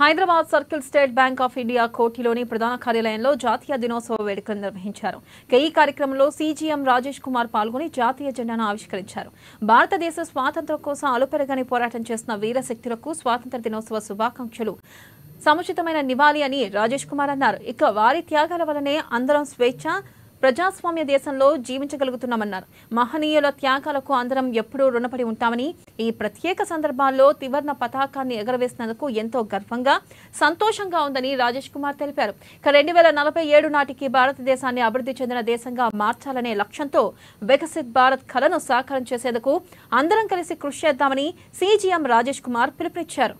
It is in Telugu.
Hyderabad circle State Bank of India కోటిలోని ప్రధాన కార్యాలయంలో జాతీయ దినోత్సవ వేడుకలు నిర్వహించారు. ఈ కార్యక్రమంలో సీజీఎం రాజేష్ కుమార్ పాల్గొని జాతీయ జెండాను ఆవిష్కరించారు. భారతదేశ స్వాతంత్ర్యం కోసం అలుపెరగని పోరాటం చేసిన వీర శక్తులకు స్వాతంత్ర దినోత్సవ శుభాకాంక్షలు సముచితమైన నివాళి అని రాజేష్ కుమార్ అన్నారు. ఇక వారి త్యాగాల వలనే అందరం స్వేచ్ఛ ప్రజాస్వామ్య దేశంలో జీవించగలుగుతున్నామన్నారు. మహనీయుల త్యాగాలకు అందరం ఎప్పుడూ రుణపడి ఉంటామని ఈ ప్రత్యేక సందర్భాల్లో త్రివర్ణ పతాకాన్ని ఎగరవేసినందుకు ఎంతో గర్వంగా సంతోషంగా ఉందని రాజేష్ కుమార్ తెలిపారు. ఇక రెండు వేల నలభై ఏడు నాటికి భారతదేశాన్ని అభివృద్ధి చెందిన దేశంగా మార్చాలనే లక్ష్యంతో వికసిత్ భారత్ కలను సాకారం చేసేందుకు అందరం కలిసి కృషి చేద్దామని సీజీఎం రాజేష్ కుమార్ పిలుపునిచ్చారు.